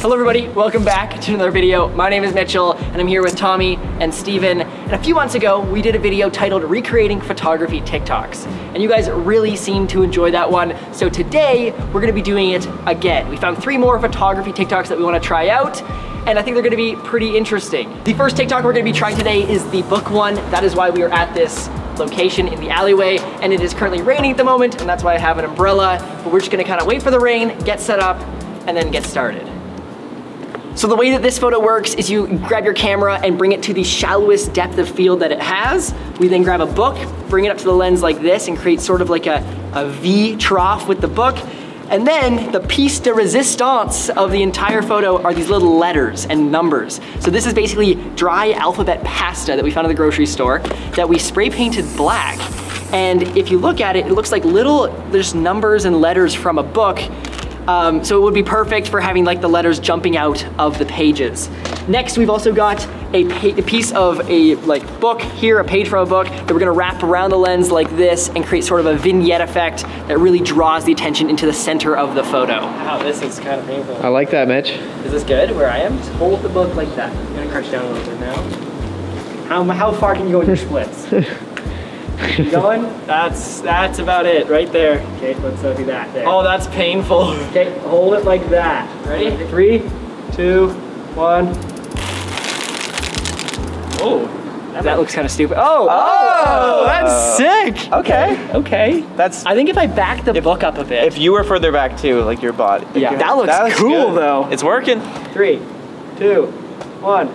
Hello everybody, welcome back to another video. My name is Mitchell and I'm here with Tommy and Stephen. And a few months ago, we did a video titled Recreating Photography TikToks. And you guys really seemed to enjoy that one. So today, we're gonna be doing it again. We found three more photography TikToks that we wanna try out and I think they're gonna be pretty interesting. The first TikTok we're gonna be trying today is the book one. That is why we are at this location in the alleyway and it is currently raining at the moment and that's why I have an umbrella. But we're just gonna kind of wait for the rain, get set up, and then get started. So the way that this photo works is you grab your camera and bring it to the shallowest depth of field that it has. We then grab a book, bring it up to the lens like this and create sort of like a, a V trough with the book. And then the piece de resistance of the entire photo are these little letters and numbers. So this is basically dry alphabet pasta that we found at the grocery store that we spray painted black. And if you look at it, it looks like little, there's numbers and letters from a book um, so it would be perfect for having like the letters jumping out of the pages. Next, we've also got a, a, piece of a like book here, a page from a book that we're gonna wrap around the lens like this and create sort of a vignette effect that really draws the attention into the center of the photo. Wow, this is kind of painful. I like that, Mitch. Is this good where I am? Just hold the book like that. I'm gonna crouch down a little bit now. How, how far can you go in your splits? Going. That's that's about it right there. Okay, let's do that there. Oh, that's painful. Okay, hold it like that. Ready? Three, two, one. Oh, that, that looks kind of stupid. Oh! oh, oh, that's sick. Okay. Okay. That's. I think if I back the book up a bit. If you were further back too, like your body. Yeah, that looks, that looks cool good. though. It's working. Three, two, one.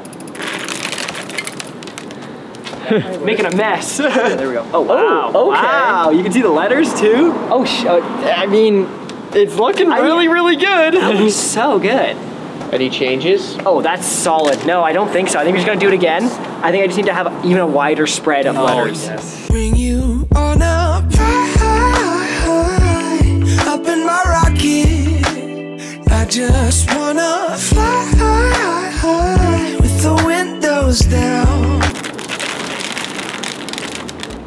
making a mess. there we go. Oh, wow. Oh, okay. Wow, you can see the letters too? Oh, uh, I mean, it's looking really, really good. That looks so good. Any changes? Oh, that's solid. No, I don't think so. I think we're just gonna do it again. I think I just need to have even a wider spread of oh, letters. Yes. Bring you on up, up in my rocket. I just wanna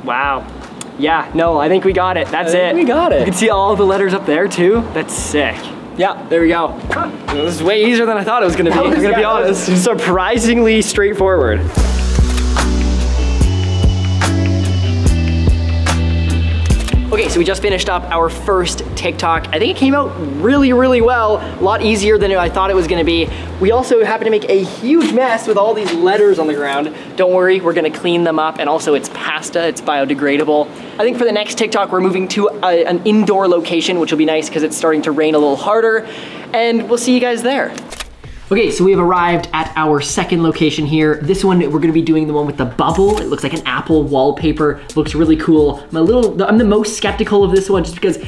Wow. Yeah, no, I think we got it. That's it. We got it. You can see all the letters up there too. That's sick. Yeah, there we go. This is way easier than I thought it was gonna be. I'm gonna be honest. Surprisingly straightforward. Okay, so we just finished up our first TikTok. I think it came out really, really well. A lot easier than I thought it was gonna be. We also happened to make a huge mess with all these letters on the ground. Don't worry, we're gonna clean them up. And also it's pasta, it's biodegradable. I think for the next TikTok, we're moving to a, an indoor location, which will be nice because it's starting to rain a little harder. And we'll see you guys there. Okay, so we have arrived at our second location here. This one, we're gonna be doing the one with the bubble. It looks like an Apple wallpaper. Looks really cool. I'm a little, I'm the most skeptical of this one just because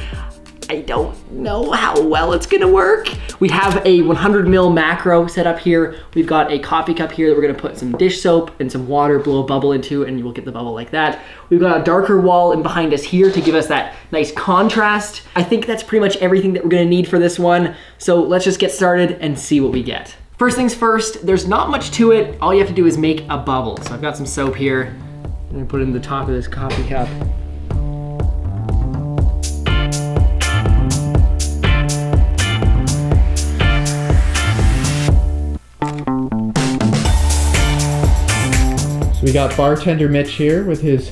I don't know how well it's gonna work. We have a 100 mil macro set up here. We've got a coffee cup here that we're gonna put some dish soap and some water, blow a bubble into, and you will get the bubble like that. We've got a darker wall in behind us here to give us that nice contrast. I think that's pretty much everything that we're gonna need for this one. So let's just get started and see what we get. First things first, there's not much to it. All you have to do is make a bubble. So I've got some soap here. I'm gonna put it in the top of this coffee cup. We got bartender Mitch here with his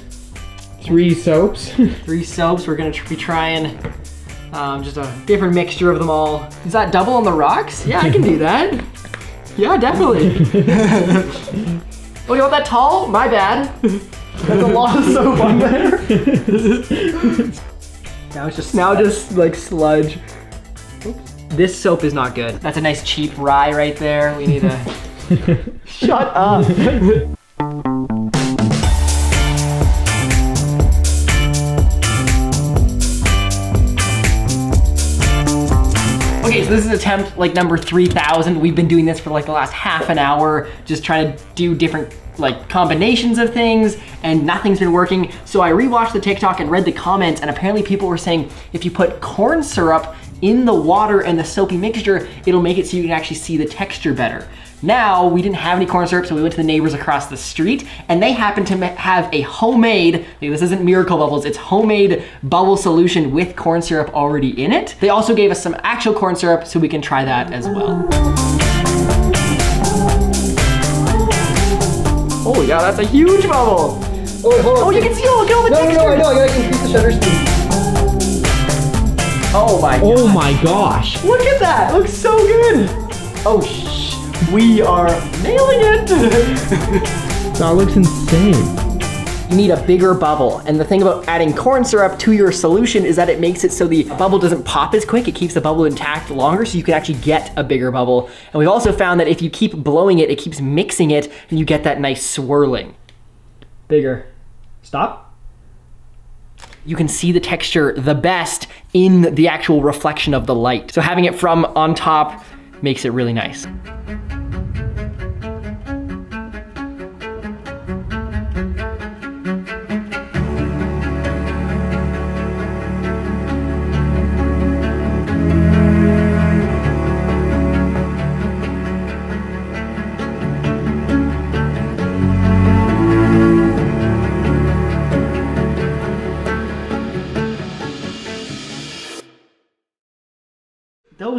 three soaps. three soaps. We're gonna be trying um, just a different mixture of them all. Is that double on the rocks? Yeah, I can do that. Yeah, definitely. oh, you want that tall? My bad. There's a lot of soap on there. now it's just now just like sludge. Oops. This soap is not good. That's a nice cheap rye right there. We need a. Shut up. Okay, so this is attempt like number 3000. We've been doing this for like the last half an hour, just trying to do different like combinations of things and nothing's been working. So I rewatched the TikTok and read the comments and apparently people were saying if you put corn syrup in the water and the soapy mixture, it'll make it so you can actually see the texture better. Now, we didn't have any corn syrup, so we went to the neighbors across the street, and they happened to have a homemade, this isn't miracle bubbles, it's homemade bubble solution with corn syrup already in it. They also gave us some actual corn syrup, so we can try that as well. Oh yeah, that's a huge bubble! Oh, hold on. Oh, you can see all, get all the no, texture! No, no, I know, I gotta increase the shutter speed. Oh my Oh my gosh. Look at that, looks so good. Oh, shh. We are nailing it. That looks insane. you need a bigger bubble. And the thing about adding corn syrup to your solution is that it makes it so the bubble doesn't pop as quick. It keeps the bubble intact longer so you can actually get a bigger bubble. And we've also found that if you keep blowing it, it keeps mixing it and you get that nice swirling. Bigger. Stop. You can see the texture the best in the actual reflection of the light. So having it from on top makes it really nice.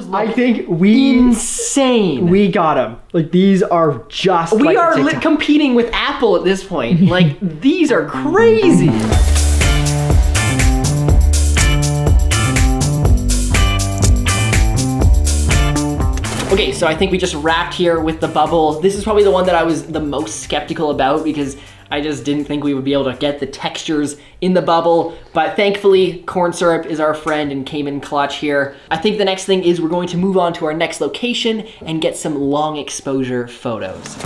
Those I think we insane. we got them. like these are just. We like are li- competing with Apple at this point. Like these are crazy. Okay, so I think we just wrapped here with the bubble. This is probably the one that I was the most skeptical about because I just didn't think we would be able to get the textures in the bubble. But thankfully, corn syrup is our friend and came in clutch here. I think the next thing is we're going to move on to our next location and get some long exposure photos.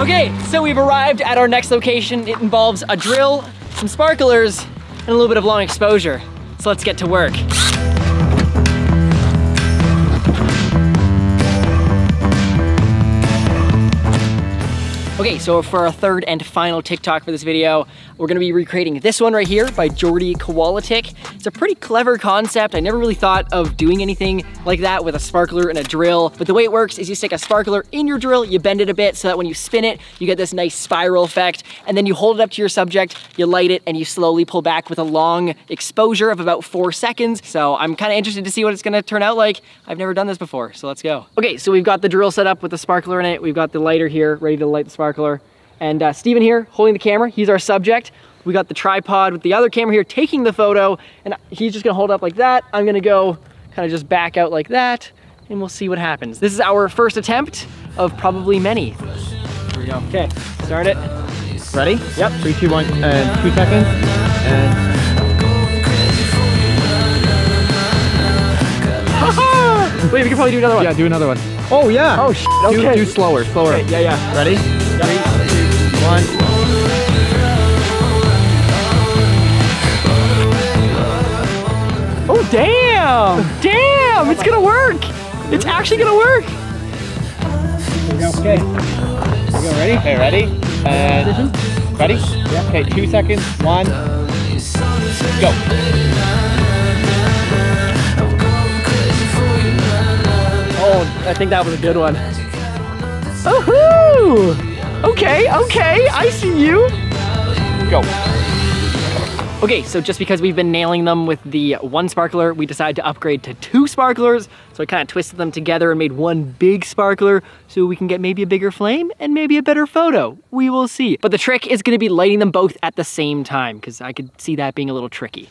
Okay, so we've arrived at our next location. It involves a drill, some sparklers, and a little bit of long exposure. So let's get to work. Okay, so for our third and final TikTok for this video, we're gonna be recreating this one right here by Jordi Koalitic. It's a pretty clever concept. I never really thought of doing anything like that with a sparkler and a drill, but the way it works is you stick a sparkler in your drill, you bend it a bit so that when you spin it, you get this nice spiral effect, and then you hold it up to your subject, you light it, and you slowly pull back with a long exposure of about four seconds. So I'm kinda interested to see what it's gonna turn out like. I've never done this before, so let's go. Okay, so we've got the drill set up with the sparkler in it. We've got the lighter here, ready to light the sparkler. And uh, Stephen here, holding the camera, he's our subject. We got the tripod with the other camera here taking the photo, and he's just gonna hold up like that. I'm gonna go kind of just back out like that, and we'll see what happens. This is our first attempt of probably many. Here we go. Okay, start it. Ready? Yep. Three, two, one, and two seconds. And Wait, we can probably do another one. yeah, do another one. Oh yeah. Oh, shit, Do, okay. do slower, slower. Okay, yeah, yeah. Ready? Three, two, one. Oh, damn! damn! It's gonna work! It's actually gonna work! Here we go. Okay. Here go. Ready? Okay, ready? And ready? Yeah. Okay, two seconds. One. Go. Oh, I think that was a good one. Oh, Okay, okay, I see you. Go. Okay, so just because we've been nailing them with the one sparkler, we decided to upgrade to two sparklers. So I kind of twisted them together and made one big sparkler so we can get maybe a bigger flame and maybe a better photo. We will see. But the trick is gonna be lighting them both at the same time because I could see that being a little tricky.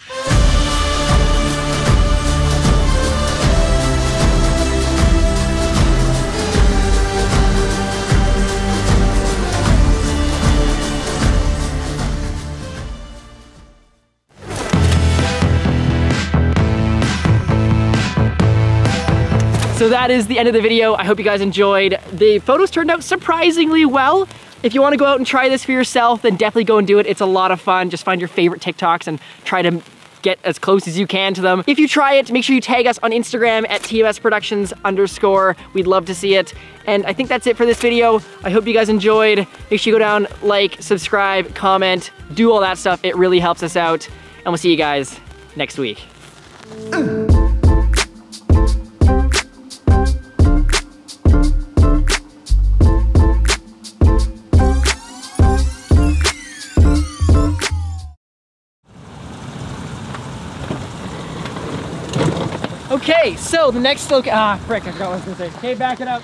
So that is the end of the video. I hope you guys enjoyed. The photos turned out surprisingly well. If you wanna go out and try this for yourself, then definitely go and do it. It's a lot of fun. Just find your favorite TikToks and try to get as close as you can to them. If you try it, make sure you tag us on Instagram at TMS Productions underscore. We'd love to see it. And I think that's it for this video. I hope you guys enjoyed. Make sure you go down, like, subscribe, comment, do all that stuff. It really helps us out. And we'll see you guys next week. So the next look, ah, frick, I forgot what I was gonna say. Okay, back it up.